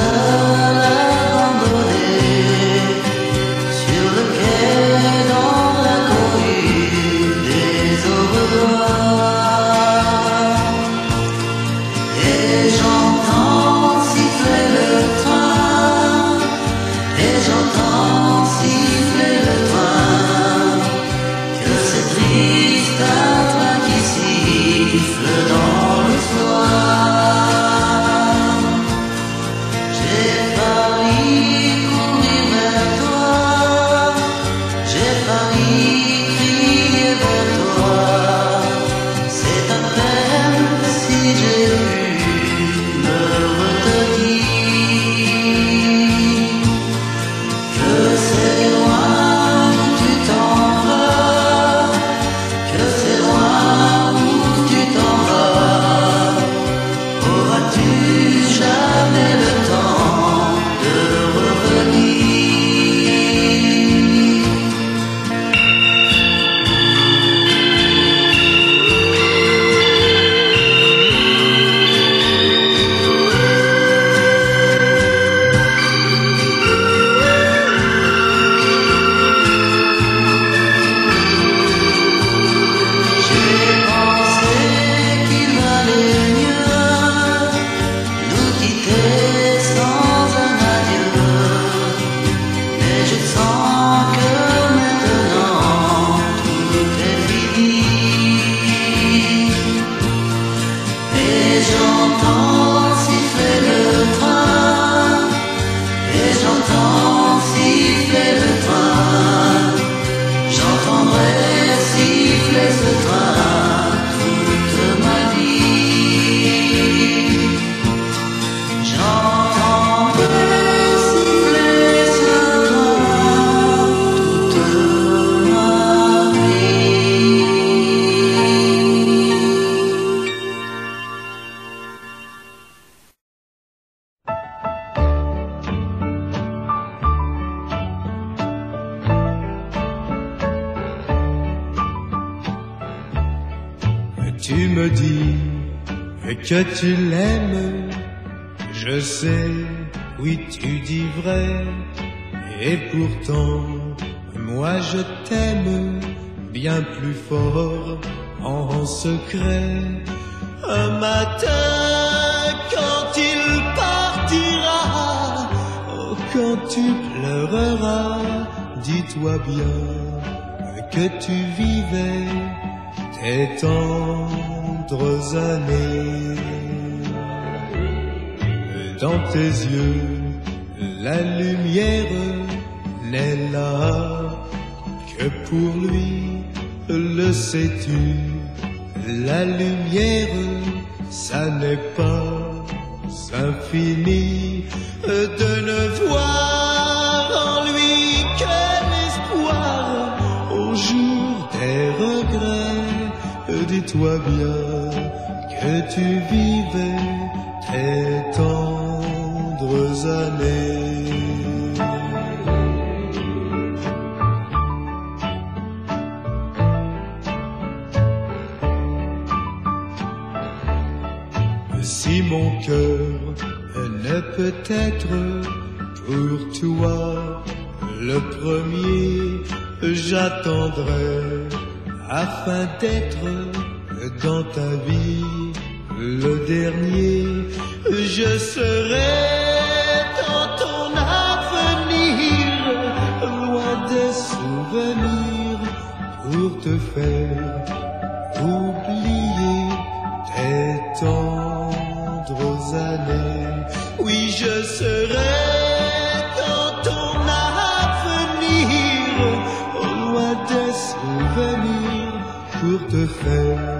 love. Que tu l'aimes, je sais, oui tu dis vrai, et pourtant, moi je t'aime bien plus fort en secret. Un matin, quand il partira, oh, quand tu pleureras, dis-toi bien que tu vivais tendres années. Dans tes yeux, la lumière n'est là que pour lui, le sais-tu? La lumière, ça n'est pas infini de ne voir Dis-toi bien que tu vivais tes tendres années. Si mon cœur ne peut être pour toi le premier, j'attendrai afin d'être dans ta vie le dernier, je serai dans ton avenir, loin des souvenirs pour te faire oublier tes tendres années. Oui, je serai dans ton avenir, loin des souvenirs pour te faire